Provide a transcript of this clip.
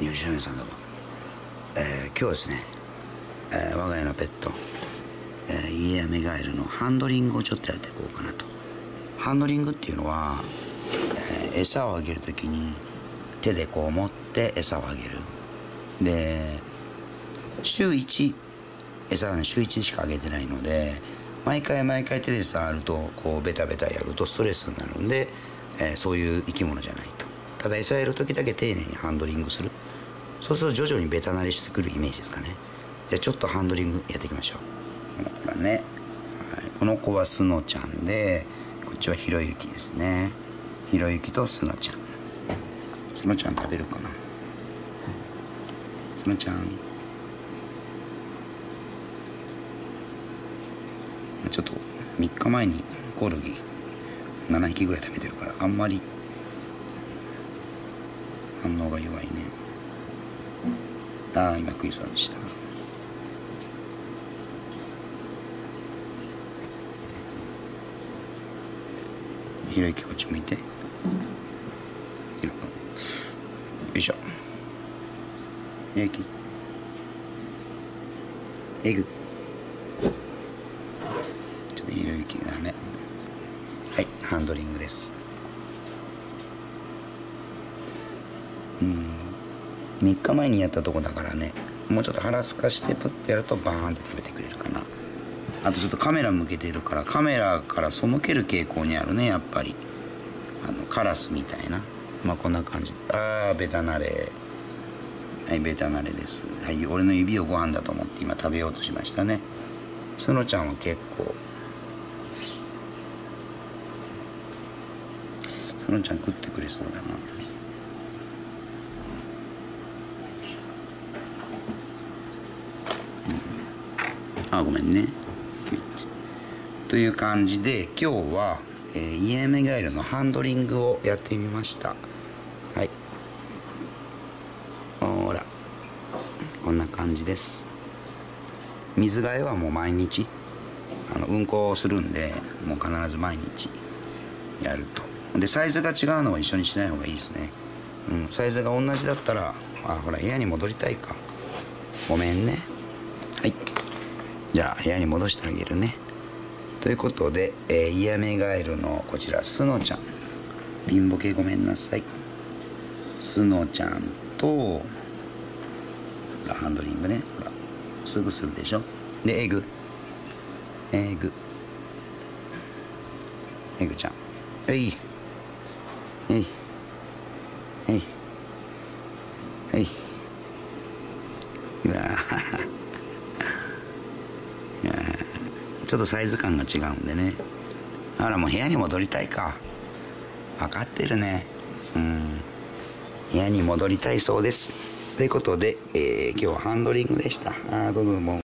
吉野さんどうも、えー、今日はですね、えー、我が家のペット、えー、イエアメガエルのハンドリングをちょっとやっていこうかなと。ハンドリングっていうのは、えー、餌をあげる時に手でこう持って餌をあげる。で週1餌はね週1しかあげてないので毎回毎回手で触るとこうベタベタやるとストレスになるんで、えー、そういう生き物じゃないと。ただ餌やる時だけ丁寧にハンドリングする。そうすると徐々にベタ慣れしてくるイメージですかね。じゃあちょっとハンドリングやっていきましょう。これね、はい、この子はスノちゃんでこっちはひろゆきですね。ひろゆきとスノちゃん。スノちゃん食べるかな？スノちゃん。ちょっと3日前にコオロギ7匹ぐらい食べてるからあんまり反応が弱いね。ああ今クイズでした。ひろゆきこっち向いて。よいしょ。ひろゆき。えぐ。ちょっとひろゆきダメ。はいハンドリングです。うん。3日前にやったとこだからねもうちょっと腹すかしてプッてやるとバーンって食べてくれるかな。あとちょっとカメラ向けてるからカメラから背ける傾向にあるねやっぱり。あのカラスみたいな。まあこんな感じ。ああベタ慣れ。はいベタ慣れです。はい俺の指をご飯だと思って今食べようとしましたね。スノちゃんは結構。スノちゃん食ってくれそうだな。あごめんね。という感じで今日は、えー、イエメガエルのハンドリングをやってみました。はい。ほら。こんな感じです。水替えはもう毎日。あの運行するんでもう必ず毎日やると。でサイズが違うのは一緒にしない方がいいですね。うんサイズが同じだったらあほら部屋に戻りたいか。ごめんね。じゃあ部屋に戻してあげるね。ということで、えー、イヤメガエルのこちらスノちゃん。ピンボケごめんなさい。スノちゃんとハンドリングね。すぐするでしょ。でエグ。エグ。エグちゃん。えい。えい。えい。えい。うわちょっとサイズ感が違うんでね。だからもう部屋に戻りたいか。分かってるね。うん。部屋に戻りたいそうです。ということで、えー、今日はハンドリングでした。あどうぞもう